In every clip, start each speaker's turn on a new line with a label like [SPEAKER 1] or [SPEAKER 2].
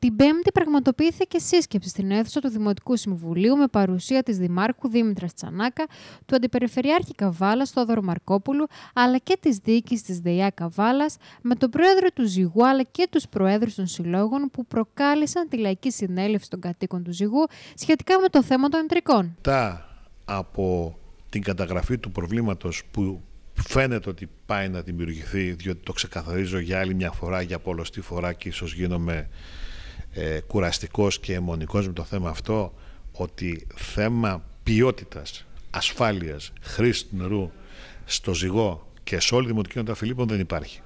[SPEAKER 1] Την Πέμπτη πραγματοποιήθηκε σύσκεψη στην αίθουσα του Δημοτικού Συμβουλίου με παρουσία της Δημάρχου Δήμητρας Τσανάκα, του Αντιπεριφερειάρχη Καβάλας Θόδωρο Μαρκόπουλου, αλλά και της διοίκησης της ΔΕΙΑ Καβάλας, με τον πρόεδρο του Ζυγού αλλά και τους προέδρους των συλλόγων που προκάλεσαν τη λαϊκή συνέλευση των κατοίκων του Ζυγού σχετικά με το θέμα των εντρικών.
[SPEAKER 2] Τα από την καταγραφή του προβλήματος που φαίνεται ότι πάει να δημιουργηθεί διότι το ξεκαθαρίζω για άλλη μια φορά, για πολλωστή φορά και ίσως γίνομαι ε, κουραστικός και αιμονικός με το θέμα αυτό ότι θέμα ποιότητας, ασφάλειας, χρήση του νερού στο ζυγό και σε όλη τη Δημοτική Νότα Φιλίππων δεν υπάρχει.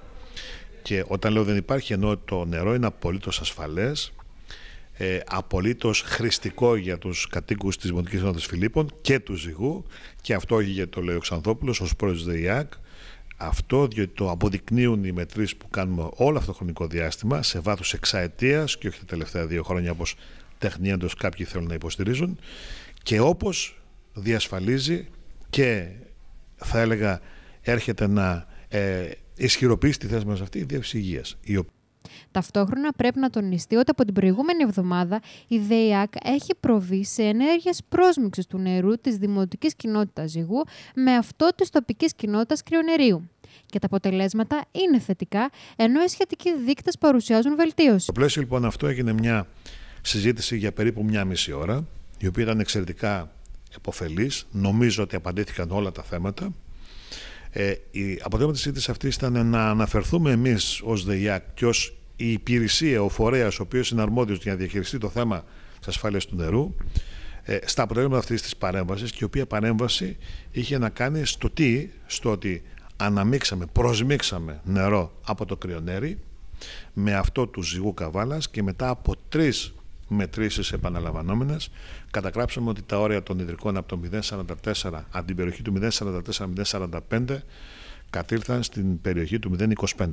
[SPEAKER 2] Και όταν λέω δεν υπάρχει ενώ το νερό είναι απολύτως ασφαλές ε, απολύτως χρηστικό για τους κατοίκους της Δημοτικής Ενότητας Φιλίππων και του Ζυγού και αυτό όχι για το λέει ο Ξανθόπουλος ως πρόεδρος ΔΕΙΑΚ αυτό διότι το αποδεικνύουν οι μετρήσεις που κάνουμε όλο αυτό το χρονικό διάστημα σε βάθος εξαετίας και όχι τα τελευταία δύο χρόνια όπως τεχνίαντος κάποιοι θέλουν να υποστηρίζουν και όπως διασφαλίζει και θα έλεγα έρχεται να ε, ισχυροποιήσει τη θέση μας αυτή η Διεύθυνση Υγείας
[SPEAKER 1] Ταυτόχρονα πρέπει να τονιστεί ότι από την προηγούμενη εβδομάδα η ΔΕΙΑΚ έχει προβεί σε ενέργειες πρόσμιξης του νερού της δημοτικής κοινότητας Ζυγού με αυτό της τοπικής κοινότητας Κρυονερίου. Και τα αποτελέσματα είναι θετικά, ενώ οι σχετικοί δείκτες παρουσιάζουν βελτίωση.
[SPEAKER 2] Στο πλαίσιο λοιπόν αυτό έγινε μια συζήτηση για περίπου μια μισή ώρα, η οποία ήταν εξαιρετικά επωφελής. Νομίζω ότι απαντήθηκαν όλα τα θέματα. Ε, η αποτέλεσμα της συζήτησης αυτής ήταν να αναφερθούμε εμείς ως ΔΕΙΑΚ και ως η υπηρεσία, ο φορέας, ο οποίος είναι αρμόδιος για να διαχειριστεί το θέμα της ασφάλειας του νερού, ε, στα αποτελέσματα αυτής της παρέμβασης και η οποία παρέμβαση είχε να κάνει στο τι, στο ότι αναμίξαμε, προσμίξαμε νερό από το κρυονέρι με αυτό του ζυγού καβάλας και μετά από τρεις μετρήσεις επαναλαμβανόμενες καταγράψαμε ότι τα όρια των ιδρικών από το 044 από την περιοχή του 044-045 κατήλθαν στην περιοχή του 025.